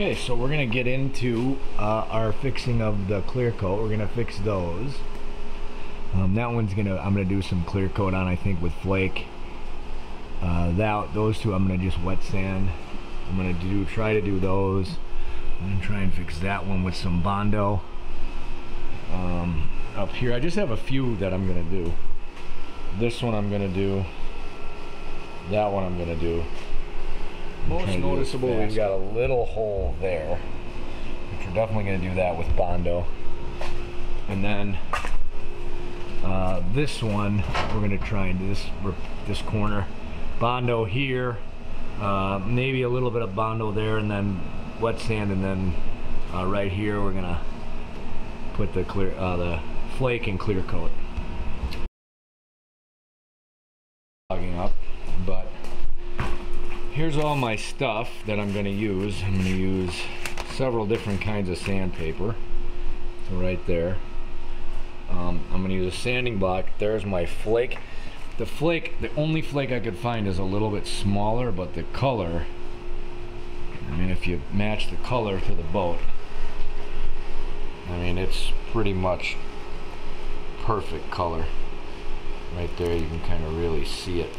Okay, so we're gonna get into uh, our fixing of the clear coat. We're gonna fix those. Um, that one's gonna, I'm gonna do some clear coat on, I think, with flake. Uh, that, those two, I'm gonna just wet sand. I'm gonna do, try to do those. I'm gonna try and fix that one with some Bondo. Um, up here, I just have a few that I'm gonna do. This one I'm gonna do. That one I'm going to do it noticeable, we've got a little hole there. Which we're definitely gonna do that with Bondo. And then uh, this one, we're gonna try and do this this corner. Bondo here, uh, maybe a little bit of Bondo there, and then wet sand, and then uh, right here we're gonna put the clear uh, the flake and clear coat. Fogging up, but here's all my stuff that I'm gonna use. I'm gonna use several different kinds of sandpaper. So right there. Um, I'm gonna use a sanding block. There's my flake. The flake, the only flake I could find is a little bit smaller, but the color, I mean, if you match the color to the boat, I mean, it's pretty much perfect color. Right there, you can kind of really see it.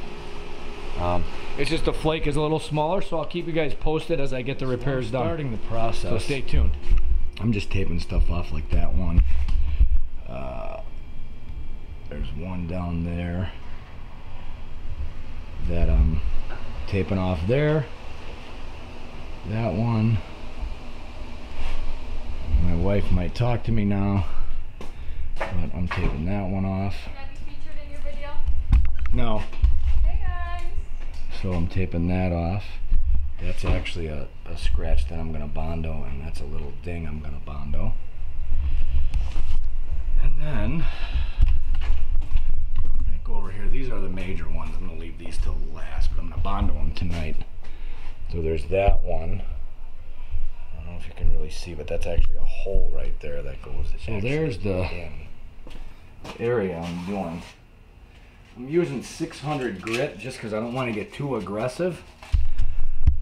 Um, it's just the flake is a little smaller, so I'll keep you guys posted as I get the repairs done. Starting the process. So stay tuned. I'm just taping stuff off like that one. Uh, there's one down there that I'm taping off there. That one. My wife might talk to me now, but I'm taping that one off. Can I be featured in your video? No, Hey guys! So I'm taping that off. That's actually a, a scratch that I'm gonna bondo, and that's a little ding I'm gonna bondo. And then, I'm gonna go over here. These are the major ones. I'm gonna leave these till last, but I'm gonna bondo them tonight. So there's that one. I don't know if you can really see, but that's actually a hole right there that goes. So there's the area I'm doing. I'm using 600 grit just because I don't want to get too aggressive.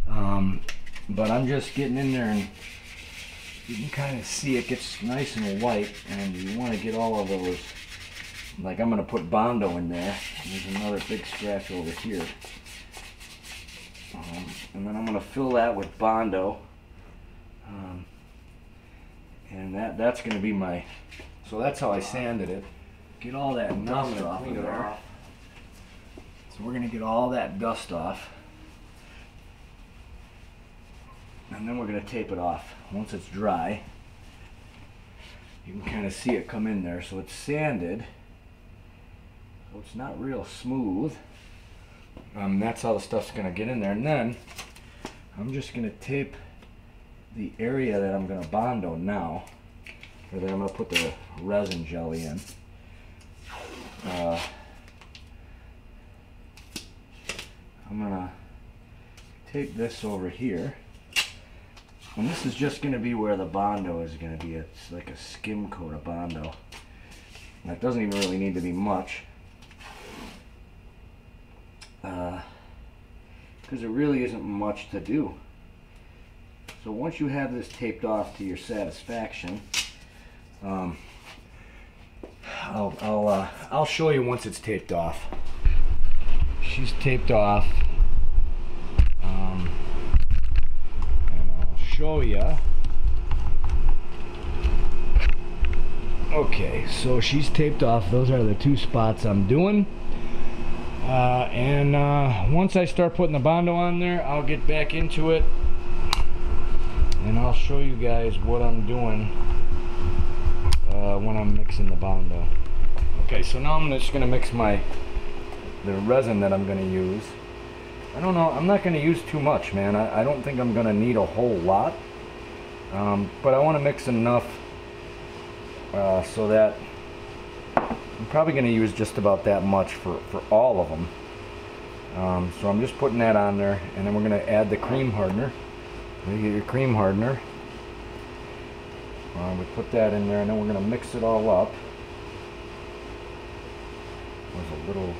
Um, but I'm just getting in there and you can kind of see it gets nice and white and you want to get all of those like I'm going to put Bondo in there. There's another big scratch over here. Um, and then I'm going to fill that with Bondo. Um, and that that's going to be my so that's how I sanded it. Get all that dust off of there. So we're gonna get all that dust off. And then we're gonna tape it off. Once it's dry, you can kind of see it come in there. So it's sanded. So it's not real smooth. Um, that's how the stuff's gonna get in there. And then I'm just gonna tape the area that I'm gonna bondo now. Or that I'm gonna put the resin jelly in. Uh, I'm gonna take this over here. And this is just gonna be where the Bondo is gonna be. It's like a skim coat of Bondo. It doesn't even really need to be much. Because there really isn't much to do. So once you have this taped off to your satisfaction, um, I'll I'll uh, I'll show you once it's taped off. She's taped off. Um, and I'll show you. Okay, so she's taped off. Those are the two spots I'm doing. Uh, and uh, once I start putting the Bondo on there, I'll get back into it. And I'll show you guys what I'm doing uh, when I'm mixing the Bondo. Okay, so now I'm just gonna mix my the resin that I'm gonna use. I don't know, I'm not gonna use too much, man. I, I don't think I'm gonna need a whole lot. Um, but I wanna mix enough uh, so that I'm probably gonna use just about that much for, for all of them. Um, so I'm just putting that on there and then we're gonna add the cream hardener. You get your cream hardener. Uh, we put that in there and then we're gonna mix it all up. There's a little.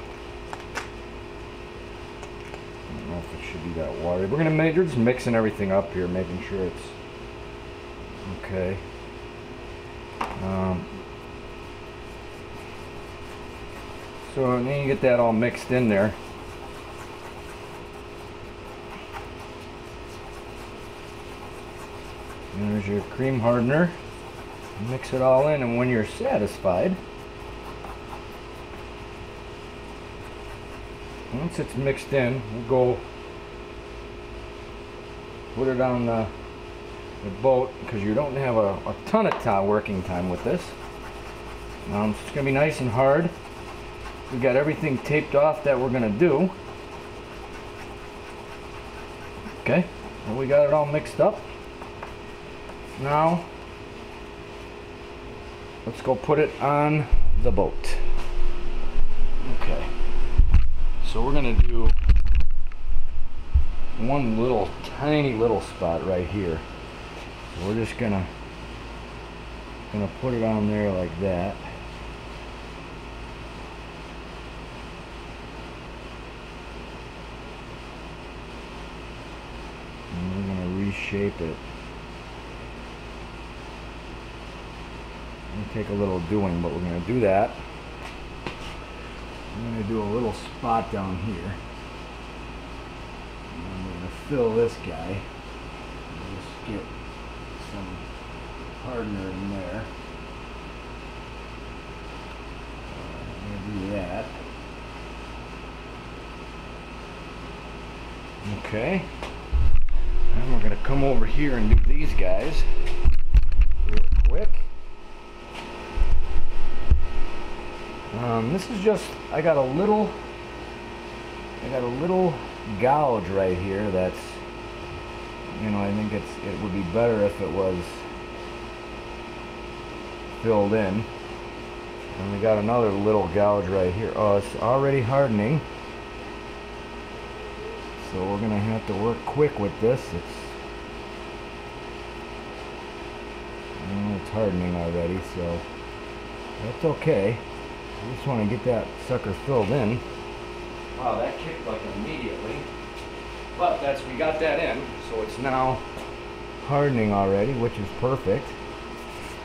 I don't know if it should be that watery. We're gonna make. We're just mixing everything up here, making sure it's Okay. Um, so then you get that all mixed in there. There's your cream hardener. Mix it all in, and when you're satisfied, once it's mixed in, we'll go put it on the, the boat because you don't have a, a ton of time working time with this. Um, it's gonna be nice and hard. We've got everything taped off that we're gonna do. Okay, well, we got it all mixed up. Now, let's go put it on the boat. Okay, so we're gonna do one little tiny little spot right here. We're just gonna gonna put it on there like that. And we're gonna reshape it. It'll take a little doing, but we're gonna do that. I'm gonna do a little spot down here. Fill this guy. Just get some hardener in there. Uh, I'm gonna do that. Okay. And we're gonna come over here and do these guys real quick. Um, this is just, I got a little, I got a little gouge right here that's, you know, I think it's, it would be better if it was filled in. And we got another little gouge right here. Oh, it's already hardening. So we're gonna have to work quick with this. It's, mm, it's hardening already, so that's okay. I just want to get that sucker filled in. Wow, that kicked like immediately. But that's, we got that in, so it's now hardening already, which is perfect.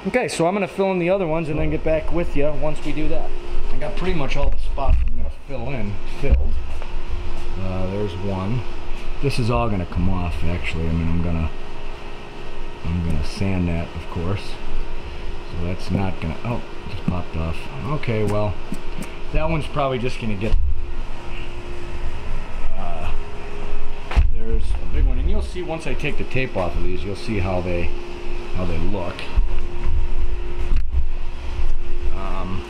Okay, so I'm gonna fill in the other ones and then get back with you once we do that. I got pretty much all the spots I'm gonna fill in filled. Uh, there's one. This is all gonna come off actually. I mean, I'm gonna, I'm gonna sand that, of course. So that's not gonna, oh, just popped off. Okay, well, that one's probably just gonna get, see once I take the tape off of these, you'll see how they, how they look. Um,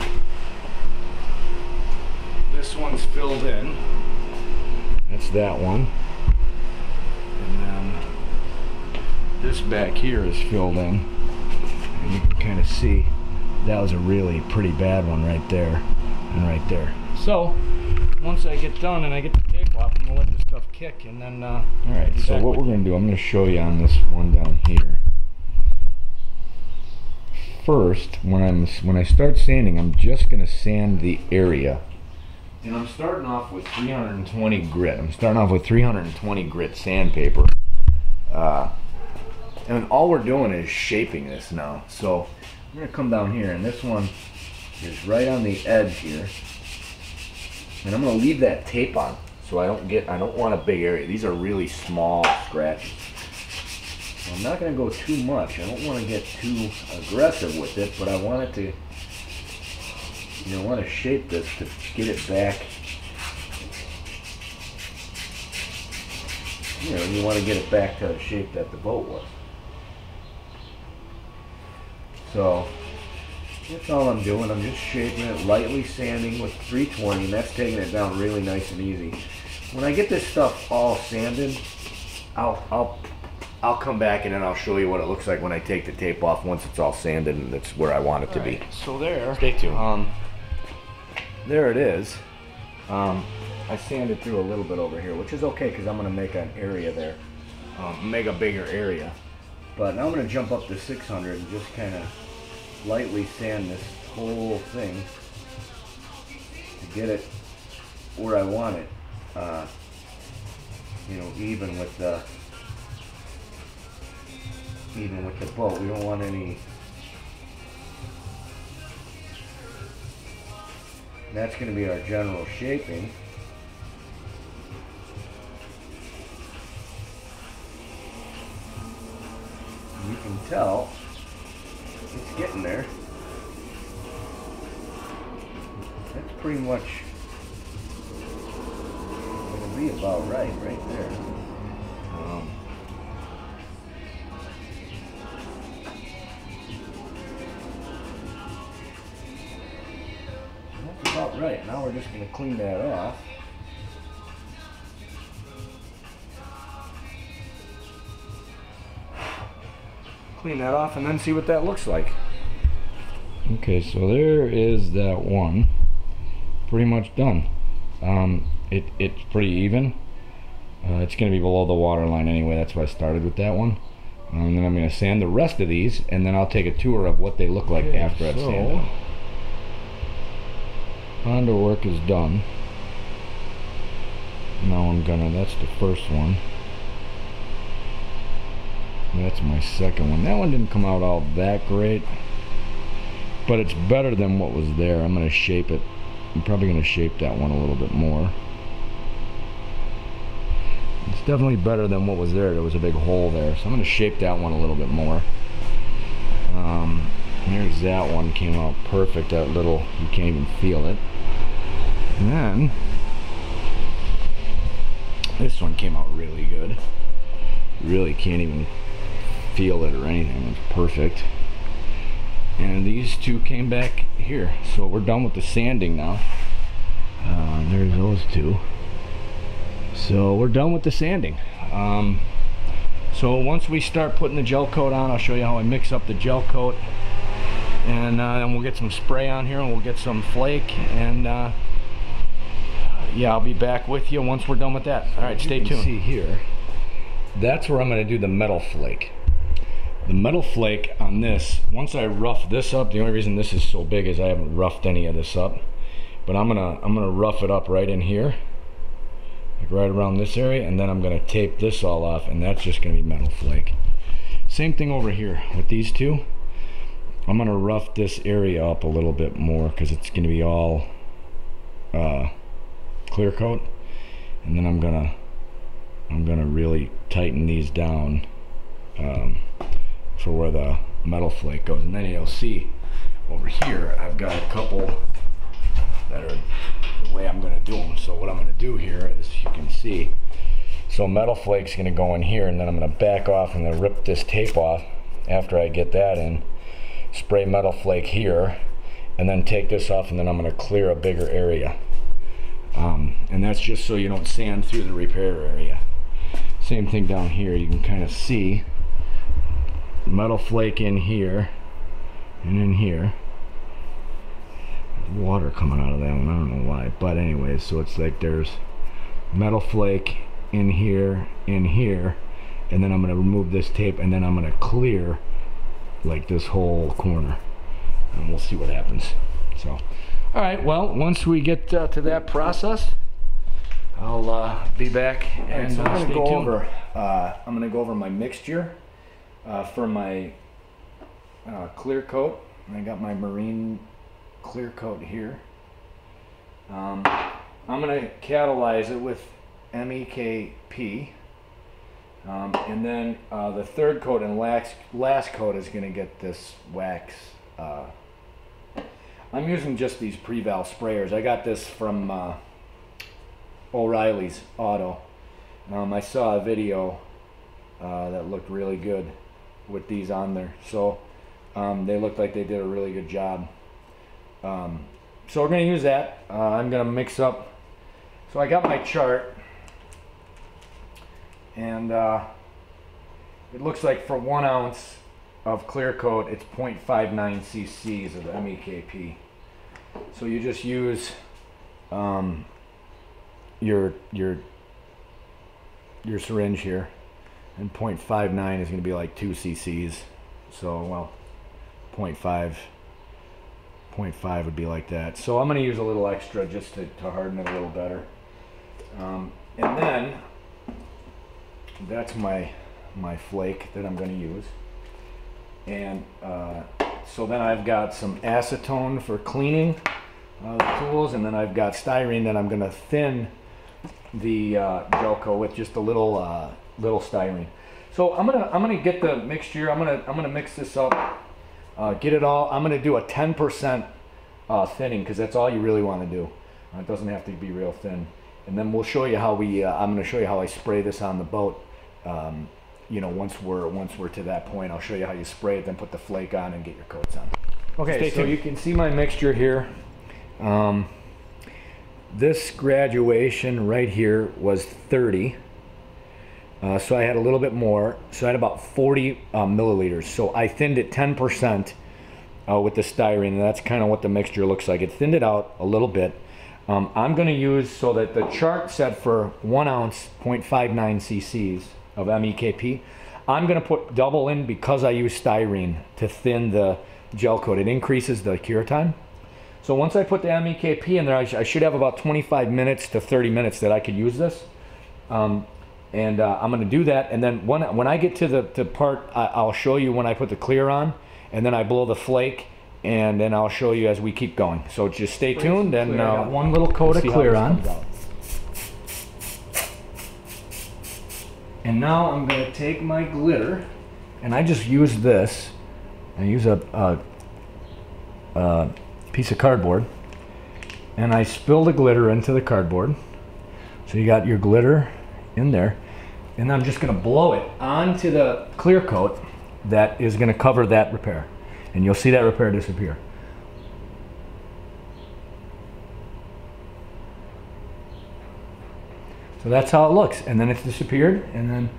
this one's filled in. That's that one. And then this back here is filled in. And you can kind of see that was a really pretty bad one right there and right there. So once I get done and I get the tape off, I'm gonna let stuff kick and then uh, all right. So what we're gonna do, I'm gonna show you on this one down here. First, when I'm when I start sanding, I'm just gonna sand the area and I'm starting off with 320 grit. I'm starting off with 320 grit sandpaper. Uh, and all we're doing is shaping this now. So I'm gonna come down here and this one is right on the edge here. And I'm gonna leave that tape on so I don't get, I don't want a big area. These are really small scratches. I'm not gonna go too much. I don't wanna get too aggressive with it, but I want it to you know, want to shape this to get it back. You know, you want to get it back to the shape that the boat was. So, that's all I'm doing. I'm just shaping it, lightly sanding with 320, and that's taking it down really nice and easy. When I get this stuff all sanded, I'll, I'll, I'll come back and then I'll show you what it looks like when I take the tape off once it's all sanded and it's where I want it to be. So there. Stay tuned. Um, there it is. Um, I sanded through a little bit over here, which is okay because I'm going to make an area there, um, make a bigger area. But now I'm going to jump up to 600 and just kind of lightly sand this whole thing to get it where I want it. Uh, you know, even with the even with the boat. We don't want any. That's going to be our general shaping. You can tell getting there. That's pretty much gonna be about right, right there. Um, that's about right. Now we're just gonna clean that off. Clean that off and then see what that looks like. Okay, so there is that one. Pretty much done. Um, it, it's pretty even. Uh, it's going to be below the water line anyway. That's why I started with that one. Um, and then I'm going to sand the rest of these, and then I'll take a tour of what they look like Okay, after I've so- sanded them. Bondo work is done. Now I'm gonna, that's the first one. That's my second one. That one didn't come out all that great. But it's better than what was there. I'm gonna shape it. I'm probably gonna shape that one a little bit more. It's definitely better than what was there. There was a big hole there. So I'm gonna shape that one a little bit more. Um, here's that one. Came out perfect. That little, you can't even feel it. And then, this one came out really good. Really can't even feel it or anything. It's perfect. And these two came back here. So we're done with the sanding now. Uh, there's those two. So we're done with the sanding. Um, so once we start putting the gel coat on, I'll show you how I mix up the gel coat. And uh, then we'll get some spray on here and we'll get some flake. And uh, yeah, I'll be back with you once we're done with that. All right, stay you can tuned. see here, that's where I'm going to do the metal flake. The metal flake on this, once I rough this up, the only reason this is so big is I haven't roughed any of this up. But I'm gonna I'm gonna rough it up right in here, like right around this area, and then I'm gonna tape this all off, and that's just gonna be metal flake. Same thing over here with these two. I'm gonna rough this area up a little bit more because it's gonna be all uh, clear coat, and then I'm gonna I'm gonna really tighten these down um, for where the metal flake goes, and then you'll see over here I've got a couple that are the way I'm gonna do them. So what I'm gonna do here is you can see. So metal flake's gonna go in here, and then I'm gonna back off and then rip this tape off after I get that in. Spray metal flake here, and then take this off, and then I'm gonna clear a bigger area. Um, and that's just so you don't sand through the repair area. Same thing down here, you can kind of see metal flake in here and in here. Water coming out of that one, I don't know why. But anyways, so it's like there's metal flake in here, in here, and then I'm gonna remove this tape and then I'm gonna clear like this whole corner. And we'll see what happens. So, all right, well, once we get uh, to that process, I'll uh, be back and so I'm uh, gonna go tuned. over- Uh, I'm gonna go over my mixture uh, for my uh, clear coat. I got my marine clear coat here. Um, I'm gonna catalyze it with MEKP. Um, and then uh, the third coat and last, last coat is gonna get this wax. Uh, I'm using just these Preval sprayers. I got this from uh, O'Reilly's Auto. Um, I saw a video uh, that looked really good with these on there. So um, they looked like they did a really good job. Um, so we're going to use that. Uh, I'm going to mix up. So I got my chart. And uh, it looks like for one ounce of clear coat, it's 0.59 cc's of the MEKP. So you just use um, your your your syringe here, and 0.59 is going to be like 2 cc's. So, well, 0.5, 0.5 would be like that. So I'm going to use a little extra just to, to harden it a little better. Um, and then, that's my, my flake that I'm going to use. And uh, so then I've got some acetone for cleaning uh, the tools, and then I've got styrene that I'm going to thin the uh, gel coat with just a little uh, little styrene. So I'm gonna I'm gonna get the mixture. I'm gonna I'm gonna mix this up. Uh, get it all. I'm gonna do a 10% uh, thinning because that's all you really want to do. Uh, it doesn't have to be real thin. And then we'll show you how we. Uh, I'm gonna show you how I spray this on the boat. Um, you know, once we're once we're to that point, I'll show you how you spray it, then put the flake on and get your coats on. Okay, Stay so tuned. you can see my mixture here. Um, this graduation right here was 30. Uh, so I had a little bit more. So I had about 40 uh, milliliters. So I thinned it 10% uh, with the styrene. And that's kind of what the mixture looks like. It thinned it out a little bit. Um, I'm going to use so that the chart said for one ounce, 0.59 cc's of MEKP. I'm going to put double in because I use styrene to thin the gel coat. It increases the cure time. So once I put the MEKP in there, I, sh- I should have about 25 minutes to 30 minutes that I could use this. Um, and uh, I'm going to do that. And then when, when I get to the to part, I, I'll show you when I put the clear on, and then I blow the flake, and then I'll show you as we keep going. So just stay tuned. And uh, one little coat of clear on. And now I'm going to take my glitter, and I just use this. I use a, a, a piece of cardboard, and I spill the glitter into the cardboard. So you got your glitter in there, and I'm just going to blow it onto the clear coat that is going to cover that repair, and you'll see that repair disappear. So that's how it looks, and then it's disappeared, and then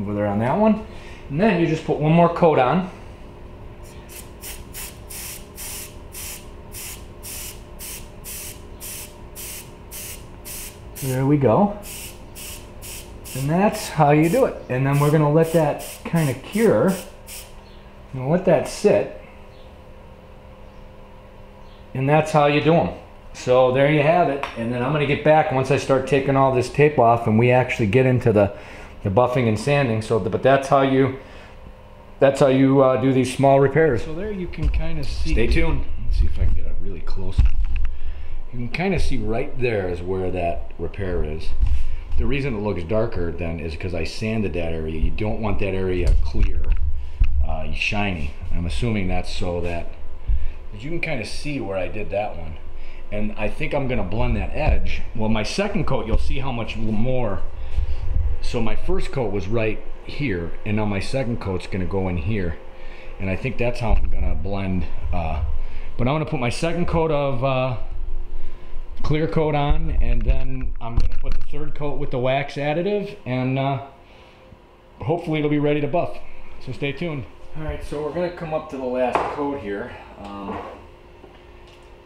over there on that one. And then you just put one more coat on. There we go. And that's how you do it. And then we're gonna let that kind of cure. And let that sit. And that's how you do them. So there you have it. And then I'm gonna get back once I start taking all this tape off and we actually get into the, the buffing and sanding. So, but that's how you, that's how you uh, do these small repairs. So there you can kind of see. Stay tuned. Let's see if I can get a really close. You can kind of see right there is where that repair is. The reason it looks darker then is because I sanded that area. You don't want that area clear, uh, shiny. I'm assuming that's so that, you can kind of see where I did that one. And I think I'm gonna blend that edge. Well, my second coat, you'll see how much more. So my first coat was right here, and now my second coat's gonna go in here. And I think that's how I'm gonna blend. Uh, but I'm gonna put my second coat of uh, clear coat on, and then I'm gonna put the third coat with the wax additive, and uh, hopefully it'll be ready to buff. So stay tuned. All right, so we're gonna come up to the last coat here. Um,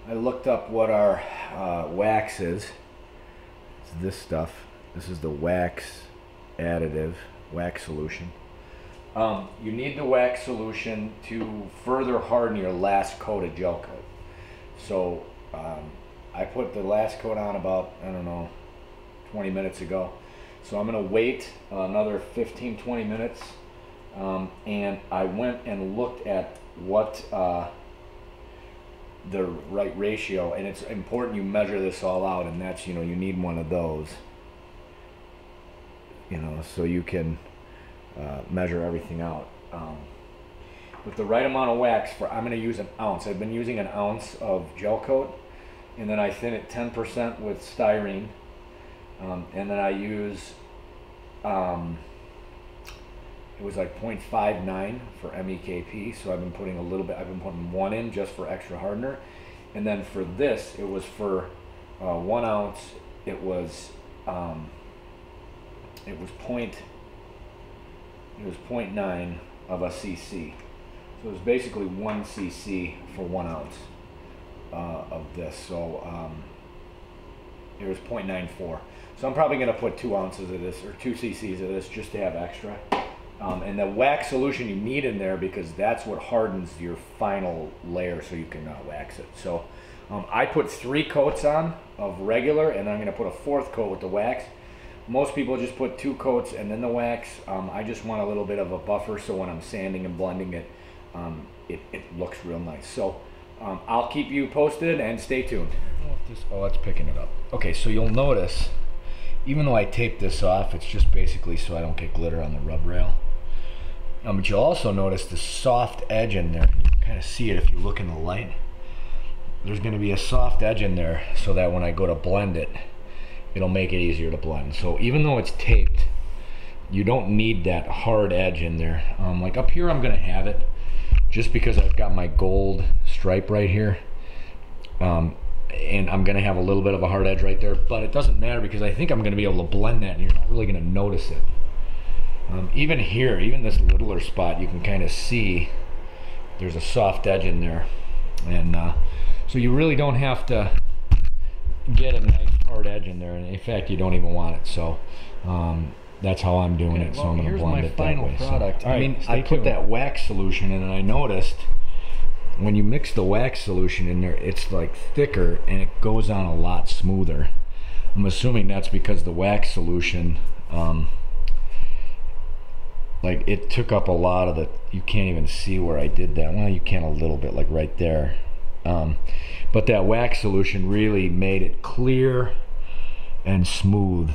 I looked up what our uh, wax is. It's this stuff. This is the wax additive, wax solution. Um, you need the wax solution to further harden your last coat of gel coat. So um, I put the last coat on about, I don't know, 20 minutes ago. So I'm gonna wait another 15, 20 minutes. Um, and I went and looked at what uh, the right ratio, and it's important you measure this all out, and that's, you know, you need one of those. You know, so you can uh, measure everything out. Um, with the right amount of wax, for I'm gonna use an ounce. I've been using an ounce of gel coat, and then I thin it 10% with styrene, um, and then I use, um, it was like 0.59 for MEKP, so I've been putting a little bit, I've been putting one in just for extra hardener. And then for this, it was for uh, one ounce, it was, um, it was point, it was 0.9 of a cc. So it was basically one cc for one ounce uh, of this. So um, it was 0.94. So I'm probably going to put two ounces of this or two cc's of this just to have extra. Um, and the wax solution you need in there because that's what hardens your final layer so you can uh, wax it. So um, I put three coats on of regular and I'm going to put a fourth coat with the wax. most people just put two coats and then the wax. Um, I just want a little bit of a buffer so when I'm sanding and blending it, um, it, it looks real nice. So um, I'll keep you posted and stay tuned. Oh, that's picking it up. Okay, so you'll notice, even though I taped this off, it's just basically so I don't get glitter on the rub rail. Um, but you'll also notice the soft edge in there. You can kind of see it if you look in the light. There's going to be a soft edge in there so that when I go to blend it, it'll make it easier to blend. So even though it's taped, you don't need that hard edge in there. Um, like up here, I'm going to have it just because I've got my gold stripe right here. Um, and I'm going to have a little bit of a hard edge right there, but it doesn't matter because I think I'm going to be able to blend that and you're not really going to notice it. Um, even here, even this littler spot, you can kind of see there's a soft edge in there. And uh, so you really don't have to get a nice hard edge in there. And in fact, you don't even want it. So um, that's how I'm doing Okay, it. So I'm going to blend it that way. So- product. I All right, mean, I put tuned. that wax solution in and I noticed when you mix the wax solution in there, it's like thicker and it goes on a lot smoother. I'm assuming that's because the wax solution, um, like it took up a lot of the, you can't even see where I did that. Well, you can a little bit, like right there. Um, but that wax solution really made it clear and smooth.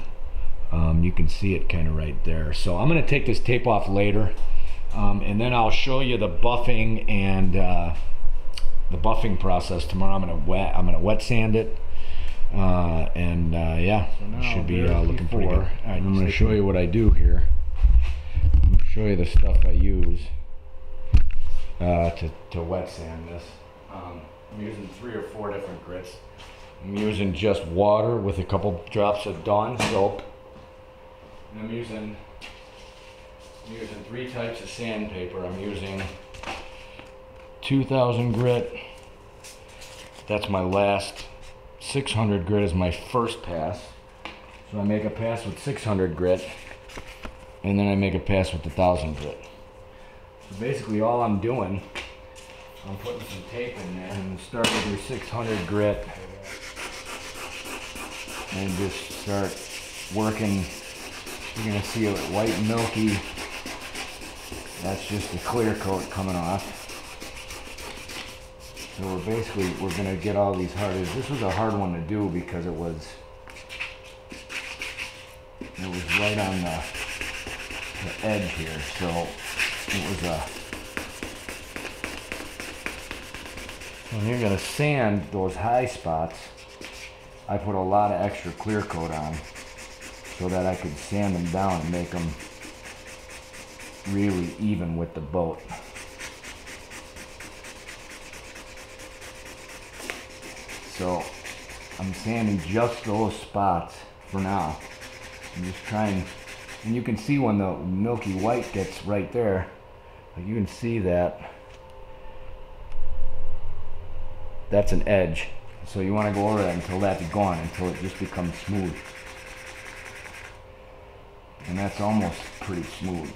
Um, you can see it kind of right there. So I'm going to take this tape off later. Um, and then I'll show you the buffing and uh, the buffing process tomorrow. I'm gonna wet. I'm gonna wet sand it, uh, and uh, yeah, So it should be uh, looking pretty good. Right, I'm gonna show you what I do here. I'm gonna show you the stuff I use uh, to to wet sand this. Um, I'm using three or four different grits. I'm using just water with a couple drops of Dawn soap. And I'm using I'm using three types of sandpaper. I'm using 2000 grit. That's my last. 600 grit is my first pass. So I make a pass with 600 grit, and then I make a pass with the 1000 grit. So basically, all I'm doing, I'm putting some tape in there and start with your 600 grit, and just start working. You're gonna see it white milky. That's just the clear coat coming off. So we're basically, we're gonna get all these hard, this was a hard one to do because it was, it was right on the, the edge here, so it was a, when you're gonna sand those high spots, I put a lot of extra clear coat on so that I could sand them down and make them really even with the boat. So I'm sanding just those spots for now. I'm just trying, and you can see when the milky white gets right there, you can see that. That's an edge. So you want to go over that until that's gone, until it just becomes smooth. And that's almost pretty smooth.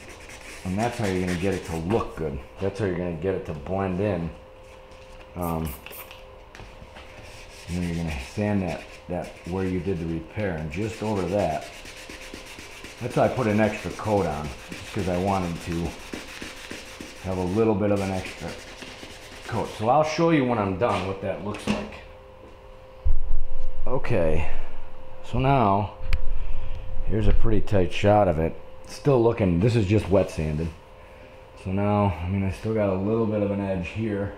And that's how you're going to get it to look good. That's how you're going to get it to blend in. Um, and then you're gonna sand that, that where you did the repair and just over that. That's why I put an extra coat on, just because I wanted to have a little bit of an extra coat. So I'll show you when I'm done what that looks like. Okay, so now here's a pretty tight shot of it. Still looking, this is just wet sanded. So now, I mean, I still got a little bit of an edge here.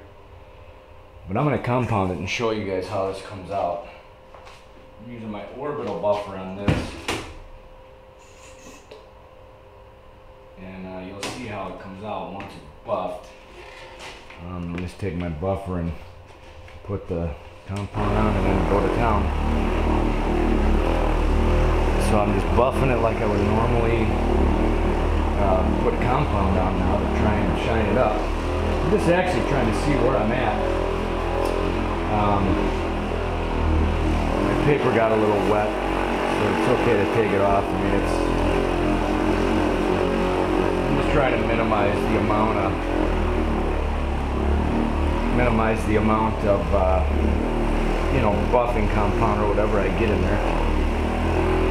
But I'm gonna compound it and show you guys how this comes out. I'm using my orbital buffer on this. And uh, you'll see how it comes out once it's buffed. Um, I'll just take my buffer and put the compound on and then go to town. So I'm just buffing it like I would normally uh, put compound on now to try and shine it up. I'm just actually trying to see where I'm at. Um, my paper got a little wet, so it's okay to take it off. I mean, it's. I'm just trying to minimize the amount of. Minimize the amount of, uh, you know, buffing compound or whatever I get in there.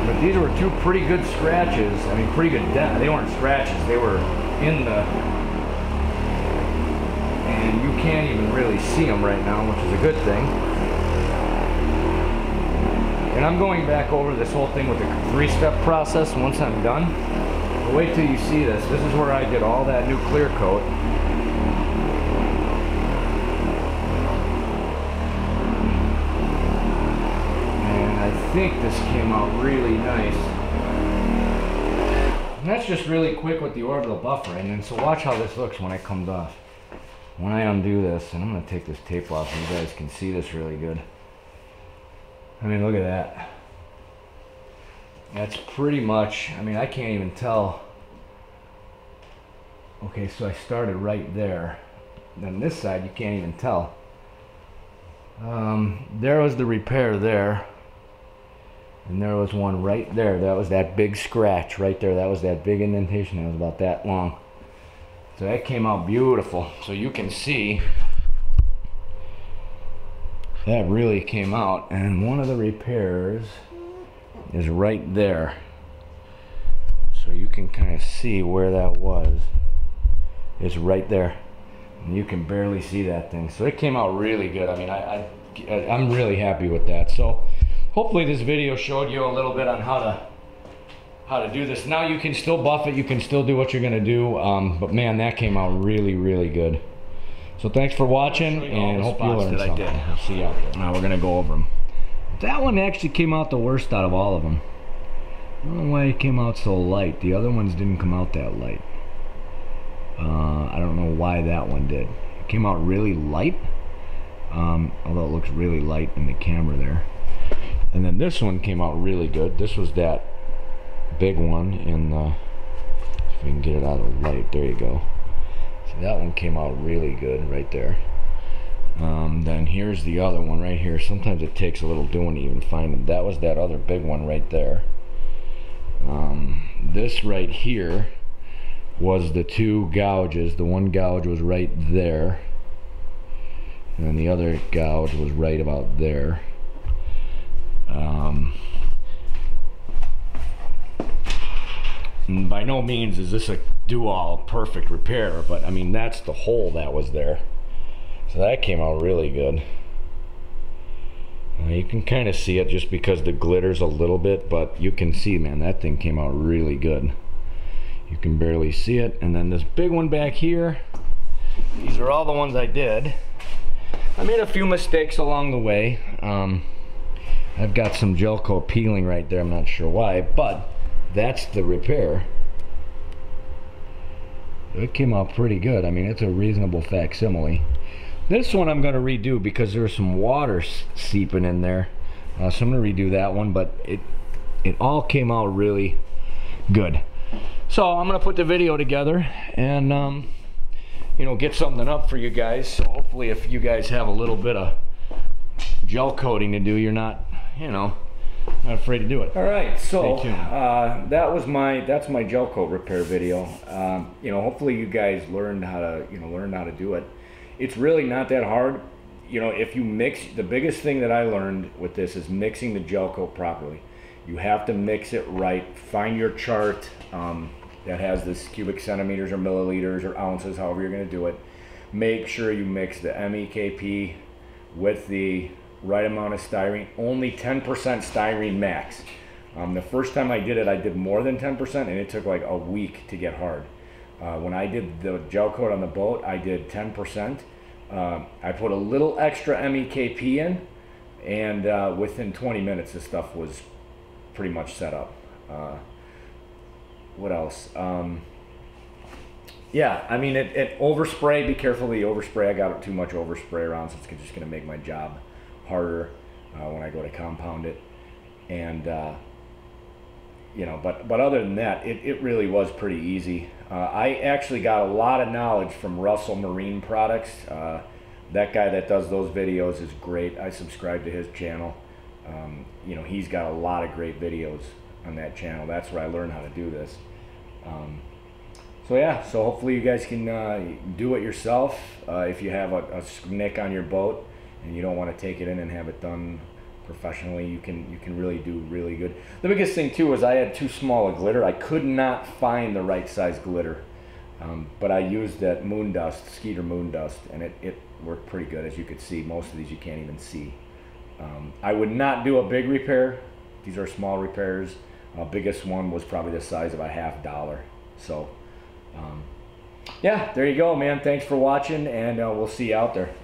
But these were two pretty good scratches. I mean, pretty good dent. They weren't scratches. They were in the, and you can't even really see them right now, which is a good thing. And I'm going back over this whole thing with a three-step process once I'm done. But wait till you see this. This is where I did all that new clear coat. Think this came out really nice. And that's just really quick with the orbital buffer. And then so watch how this looks when it comes off. When I undo this, and I'm gonna take this tape off so you guys can see this really good. I mean, look at that. That's pretty much, I mean, I can't even tell. Okay, so I started right there. Then this side, you can't even tell. Um, there was the repair there. And there was one right there. That was that big scratch right there. That was that big indentation. It was about that long. So that came out beautiful. So you can see that really came out. And one of the repairs is right there. So you can kind of see where that was. It's right there. And you can barely see that thing. So it came out really good. I mean, I, I, I'm really happy with that. So hopefully this video showed you a little bit on how to how to do this. Now you can still buff it. You can still do what you're going to do. Um, but man, that came out really, really good. So thanks for watching and hope you learned that I something. did. See you out there. Now we're going to go over them. That one actually came out the worst out of all of them. I don't know why it came out so light. The other ones didn't come out that light. Uh, I don't know why that one did. It came out really light. Um, although it looks really light in the camera there. And then this one came out really good. This was that big one in the, if we can get it out of the light, there you go. That one came out really good right there. Um, then here's the other one right here. Sometimes it takes a little doing to even find them. That was that other big one right there. Um, this right here was the two gouges. The one gouge was right there. And the other gouge was right about there. Um, by no means is this a do-all perfect repair, but I mean that's the hole that was there. So that came out really good. You can kind of see it just because the glitters a little bit, but you can see, man, that thing came out really good. You can barely see it. And then this big one back here, these are all the ones I did. I made a few mistakes along the way. Um, I've got some gel coat peeling right there, I'm not sure why, but that's the repair. It came out pretty good. I mean, it's a reasonable facsimile. This one I'm going to redo because there's some water seeping in there. Uh, so I'm going to redo that one, but it it all came out really good. So I'm going to put the video together and um, you know get something up for you guys. So hopefully if you guys have a little bit of gel coating to do, you're not, you know, not afraid to do it. All right, so uh, that was my that's my gel coat repair video. Um, you know, hopefully you guys learned how to you know learn how to do it. It's really not that hard. You know, if you mix the biggest thing that I learned with this is mixing the gel coat properly. You have to mix it right. Find your chart um, that has this cubic centimeters or milliliters or ounces, however you're going to do it. Make sure you mix the MEKP with the right amount of styrene. Only 10% styrene max. Um, the first time I did it, I did more than 10%, and it took like a week to get hard. Uh, when I did the gel coat on the boat, I did 10%. Um, I put a little extra MEKP in, and uh, within 20 minutes, this stuff was pretty much set up. Uh, what else? Um, yeah, I mean, it, it overspray. Be careful of the overspray. I got too much overspray around, so it's just going to make my job harder uh, when I go to compound it. And uh, you know, but but other than that, it, it really was pretty easy. Uh, I actually got a lot of knowledge from Russell Marine Products. Uh, that guy that does those videos is great. I subscribe to his channel. Um, you know, he's got a lot of great videos on that channel. That's where I learned how to do this. Um, so yeah, so hopefully you guys can uh, do it yourself. Uh, if you have a, a nick on your boat and you don't want to take it in and have it done professionally, you can you can really do really good. The biggest thing too is I had too small a glitter. I could not find the right size glitter, um, but I used that moon dust, Skeeter moon dust, and it, it worked pretty good. As you could see, most of these you can't even see. Um, I would not do a big repair. These are small repairs. Uh, biggest one was probably the size of a half dollar. So, um, yeah, there you go, man. Thanks for watching, and uh, we'll see you out there.